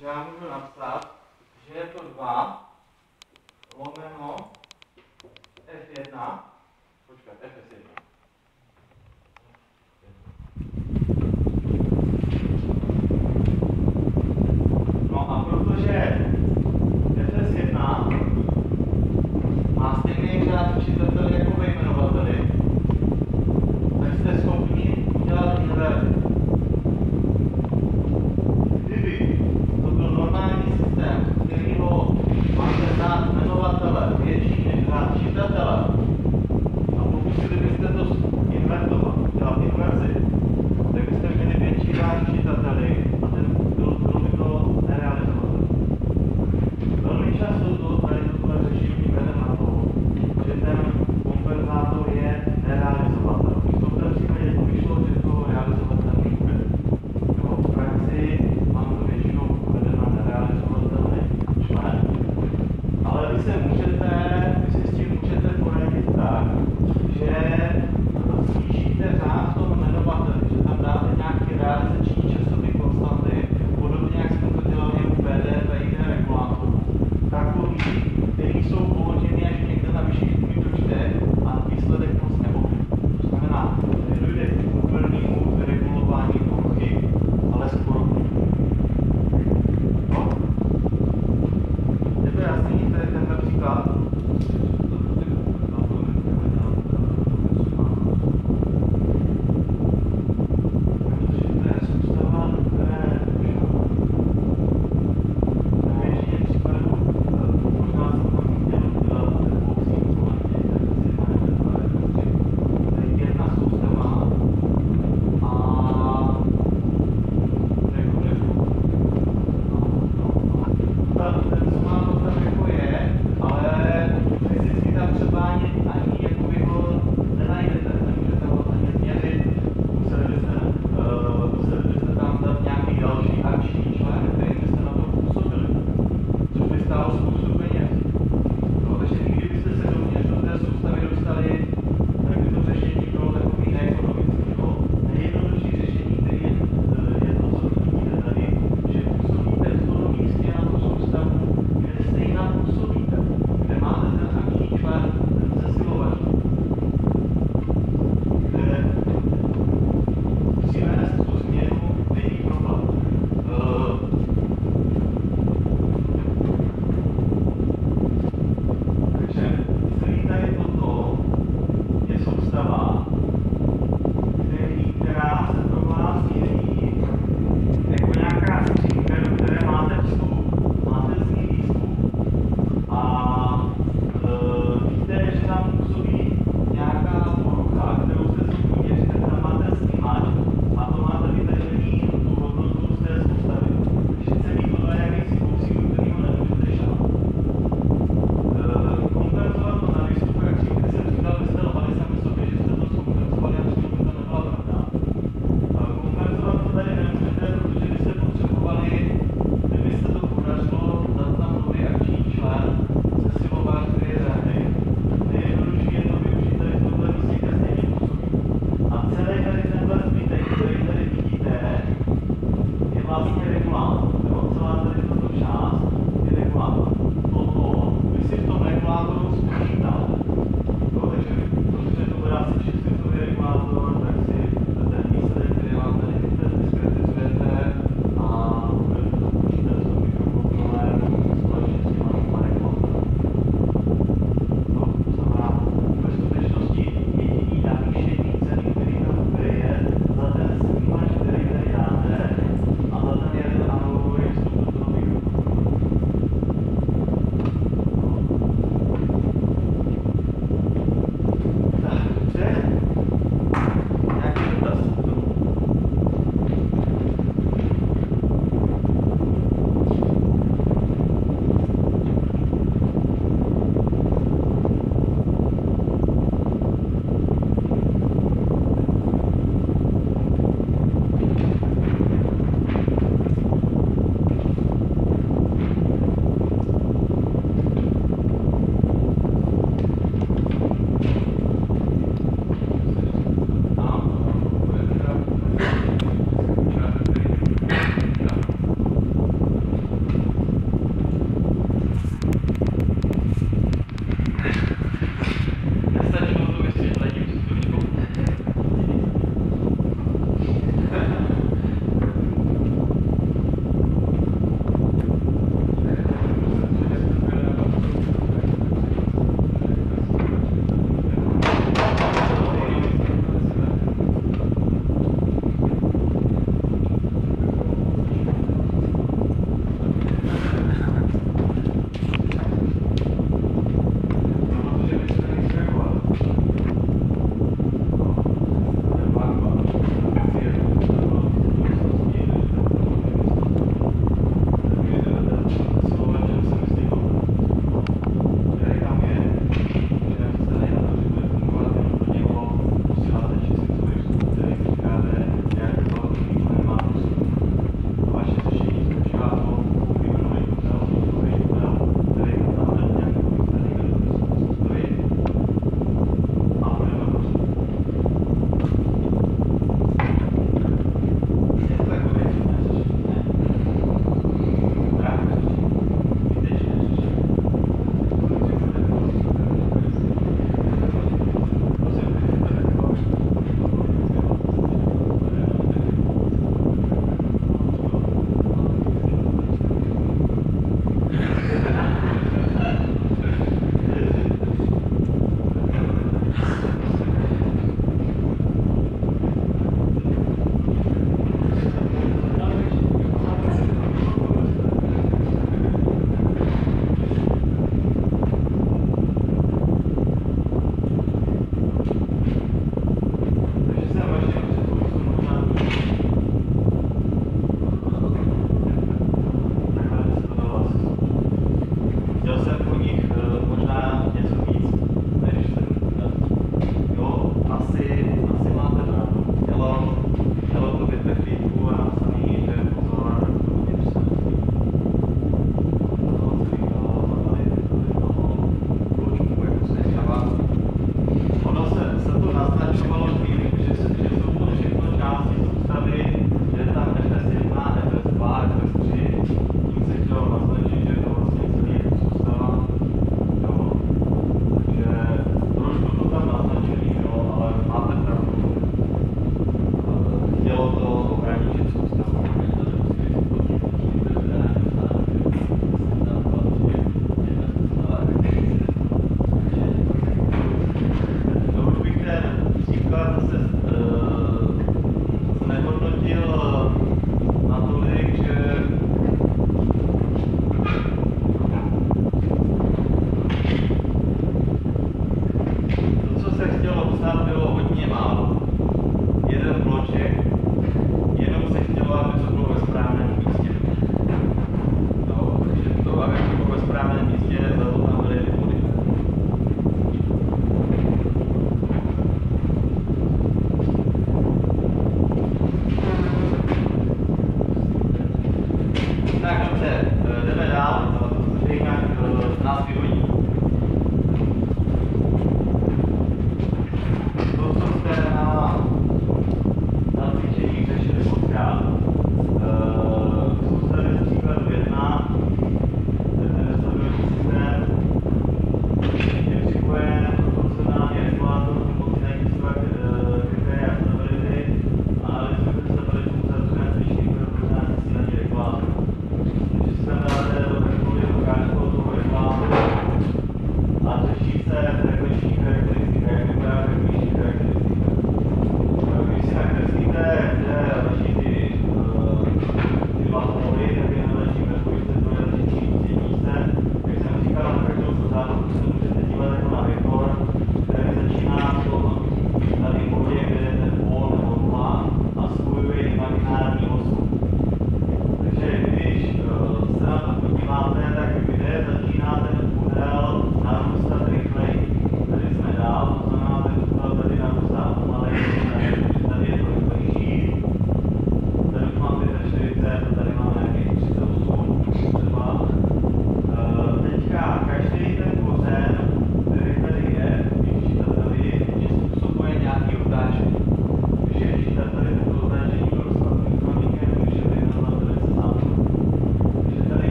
že já můžu napsat, že je to 2 lomeno F1, počkat, F1. No a protože FS1 má stejný řád ثلاث درجات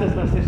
gastas las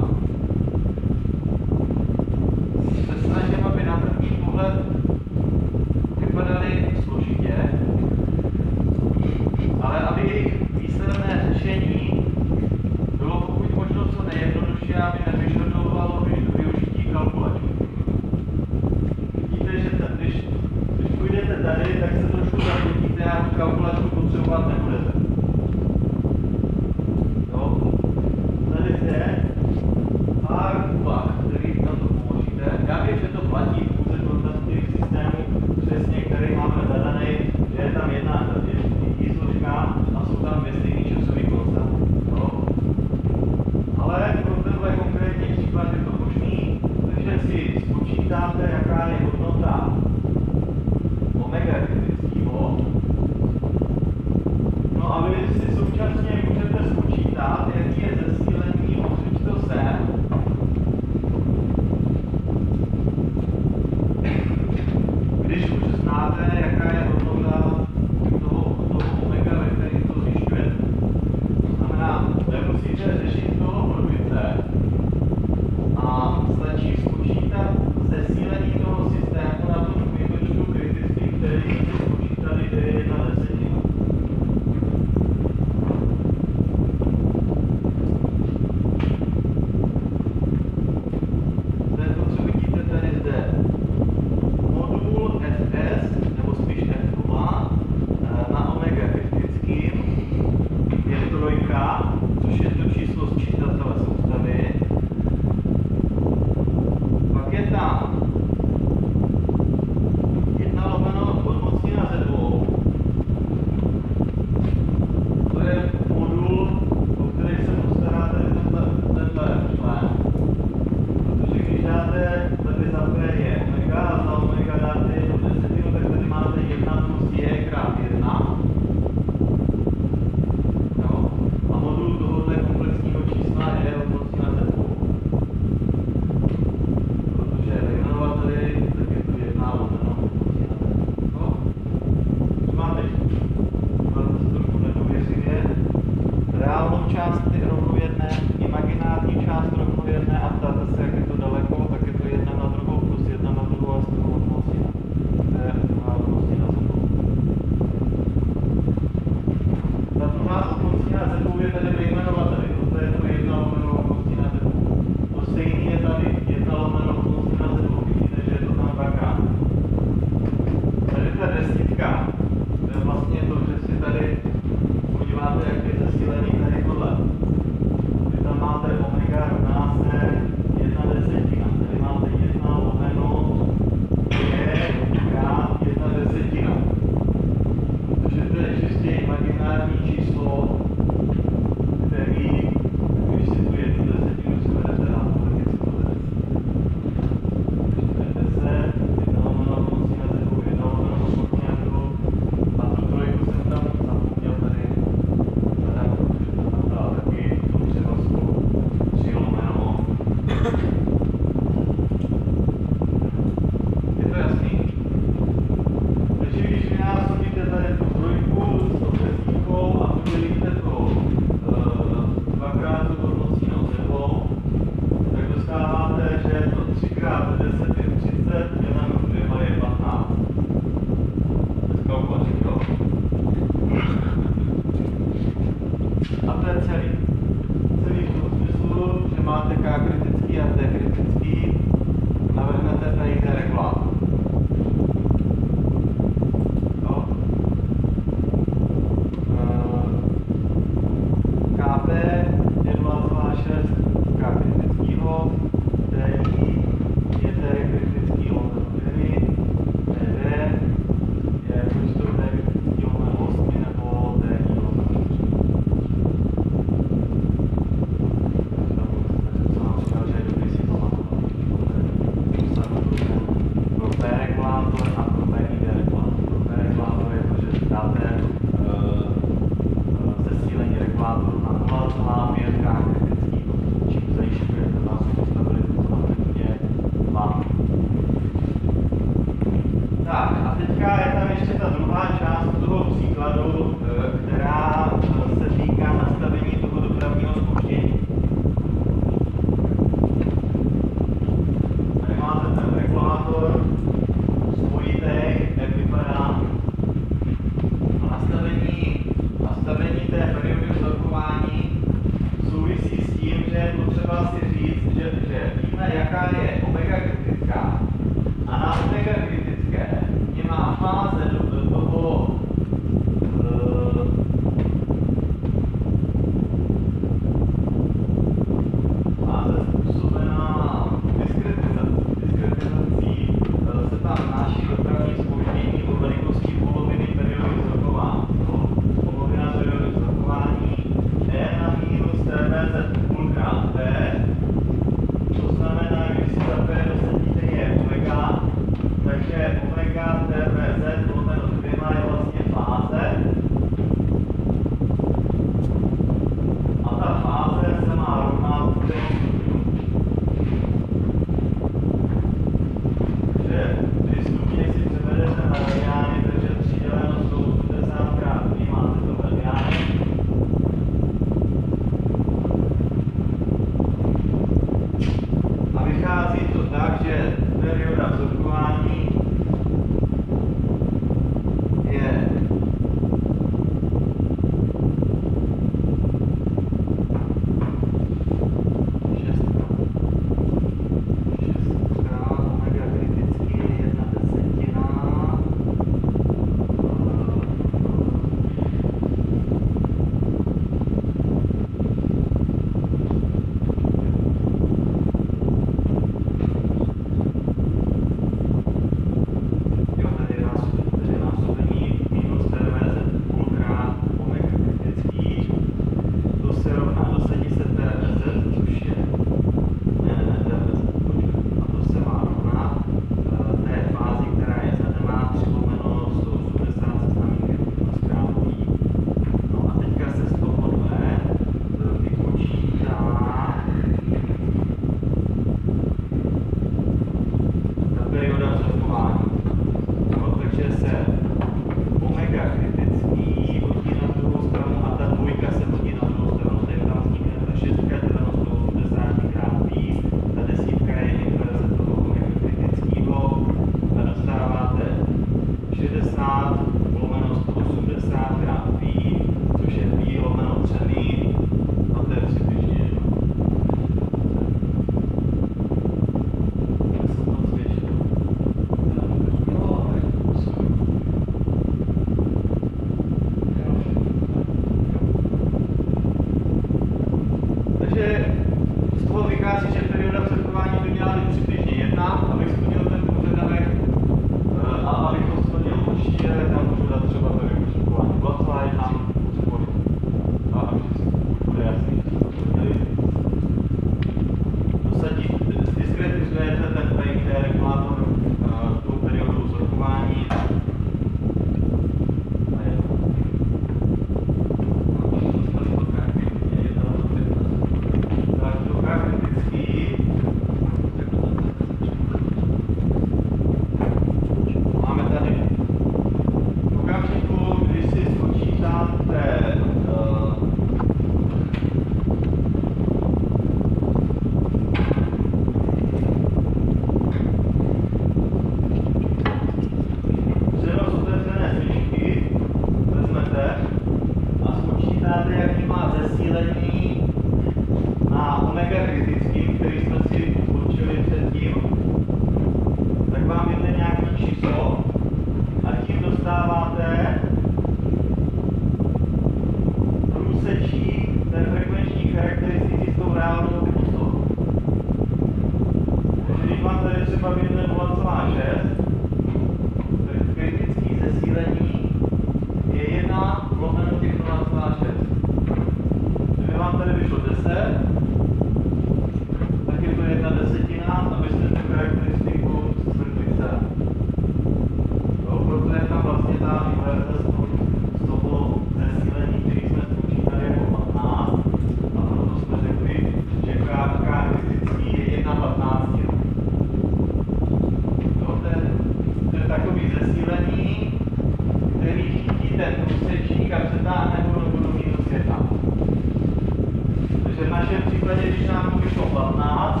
našem případě, když nám to vyšlo 15,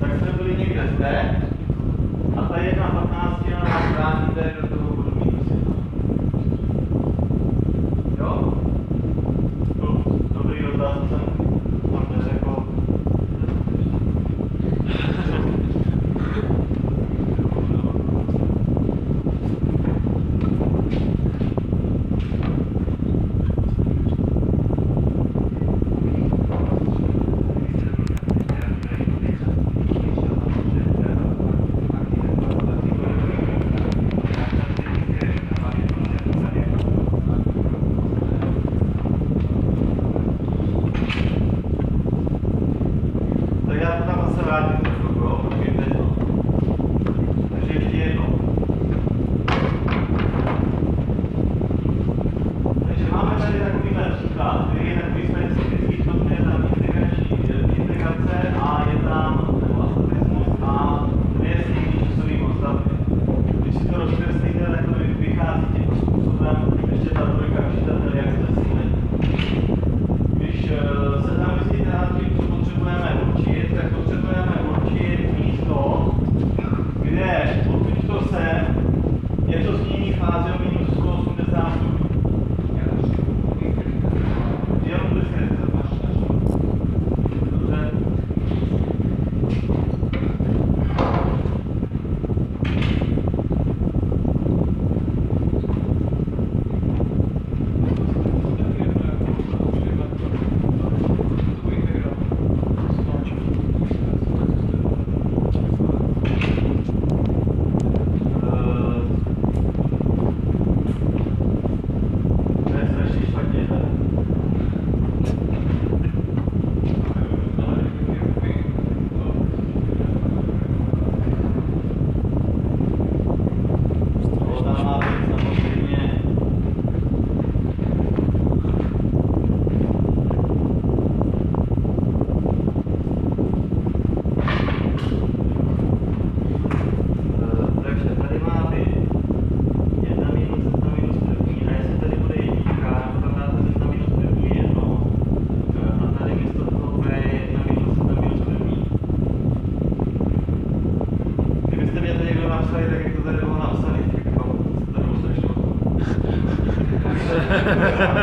tak jsme byli někde zde a ta jedna 15 nám vrátí tady do toho bodu minus 1. Jo? Dobrý dotaz,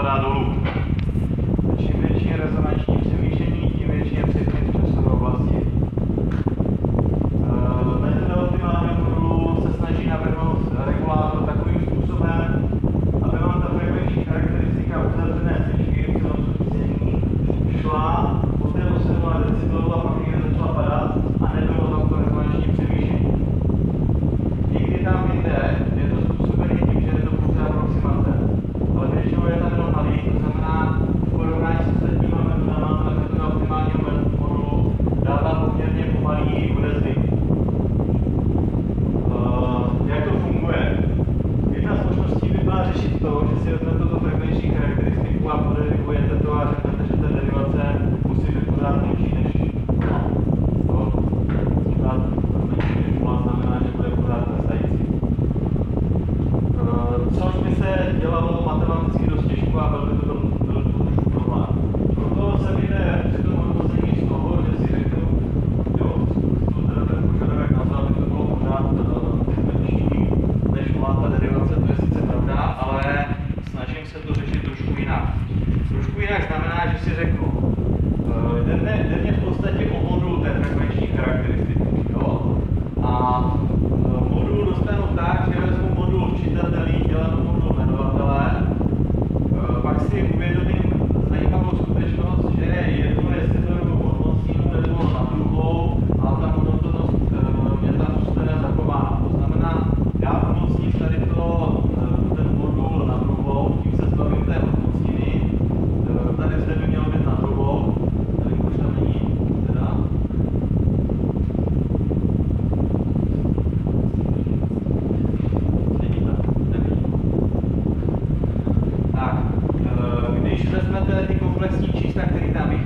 comemorado o. vezmete ty komplexní čísla, které tam je,